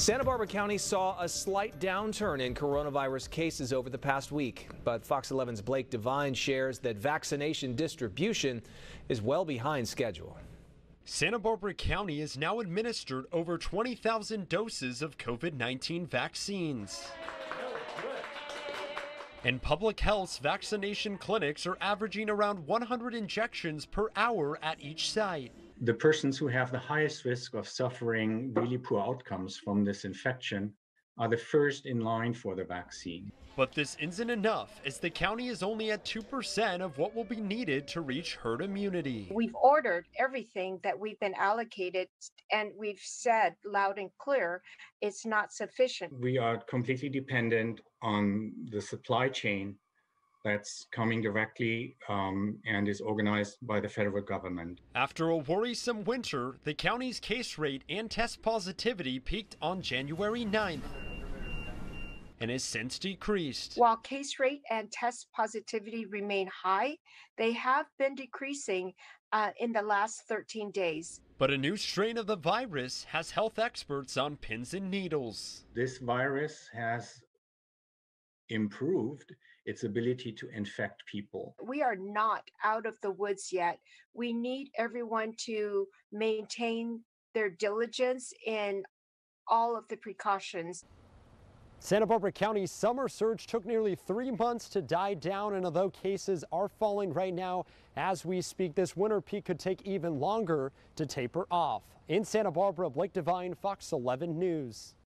Santa Barbara County saw a slight downturn in coronavirus cases over the past week, but Fox 11's Blake Devine shares that vaccination distribution is well behind schedule. Santa Barbara County has now administered over 20,000 doses of COVID 19 vaccines. And public health's vaccination clinics are averaging around 100 injections per hour at each site. The persons who have the highest risk of suffering really poor outcomes from this infection are the first in line for the vaccine. But this isn't enough, as the county is only at 2% of what will be needed to reach herd immunity. We've ordered everything that we've been allocated, and we've said loud and clear it's not sufficient. We are completely dependent on the supply chain that's coming directly um, and is organized by the federal government. After a worrisome winter, the county's case rate and test positivity peaked on January 9th and has since decreased. While case rate and test positivity remain high, they have been decreasing uh, in the last 13 days. But a new strain of the virus has health experts on pins and needles. This virus has improved its ability to infect people. We are not out of the woods yet. We need everyone to maintain their diligence in all of the precautions. Santa Barbara County's summer surge took nearly three months to die down, and although cases are falling right now as we speak, this winter peak could take even longer to taper off. In Santa Barbara, Blake Devine, Fox 11 News.